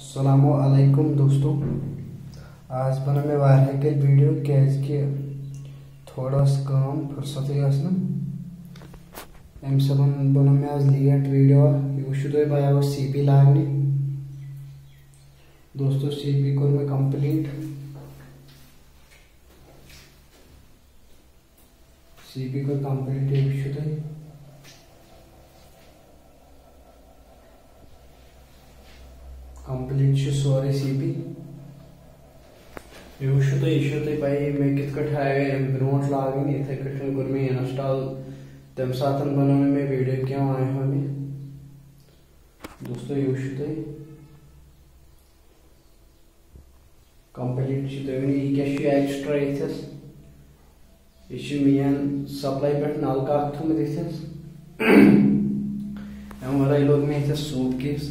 असलकुम दोस्तों। आज बनो मे कल वीडियो क्या थोड़ा कम फुर्सत अमे सब बनो मे आज लेट वीडियो। यह वो तुम बह सी पी लागने दोस्तों सी पी कोर मे कंप्लीट सी पी कोर कंप्लीट यह वो तुम कंप्लीट सोरे सी पी यह वो तुम यह तुम पे मे कित ब्रो लागन इथे कट कोर मे तम सात बनो मे वीडियो क्या आए मे दोस्तों तुम कंप्लीट इथस यह मेन सप्लाई पे नलका थोमुत इथस अम वर लोग मे इथस सूप केस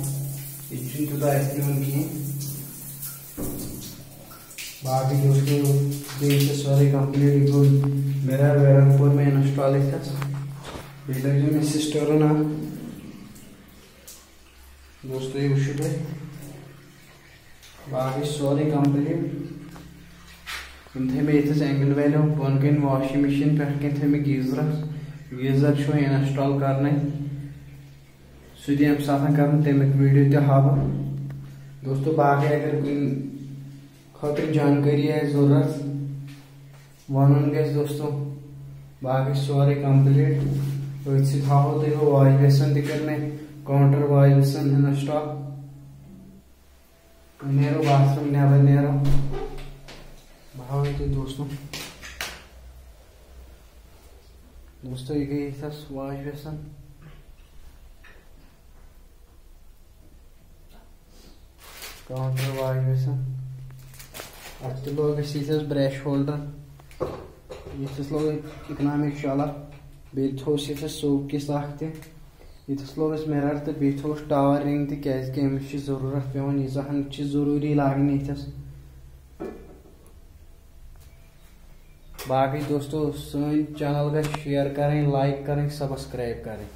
कोशिश हावन यह तूत कहें बाकी दोस्तों सारे कंप्लीट गो मिरर वेरर कोर मे इंस्टॉल बे लगे मे सिस्टर ना दोस्तों यह वो तुम बाकी सोरे कंप्लीट तुम थे मे ये एंगल वैल्यू बोन कन वाशिंग मशीन पे मे गीजर गीजर इंस्टॉल सात कर तमिक वीडियो तह हाव दोस्तों, बाकी अगर कुन खतर जानकारी है, ज़रूरत वन ग बाकी सोरे कंप्लीट अथ हावो तुम वाश बेसन तकने काउंटर वाश बेसन इंस्टॉल नेरो बाथरूम बहाव तुम दोस्तों. दोस्तों यह गई वाश बेसन काउंटर वाश अत लोग ब्रश होल्डर ये लोग इकनामिक शला थोस ये सोप किस ये लोग मिरर तो बे थोस टावर रिंग तमिस ज़रूरत पे यीहन ज़रूरी लागन ये बाकी दोस्तों सन चैनल गई शेयर करें लाइक करें सब्सक्राइब करें.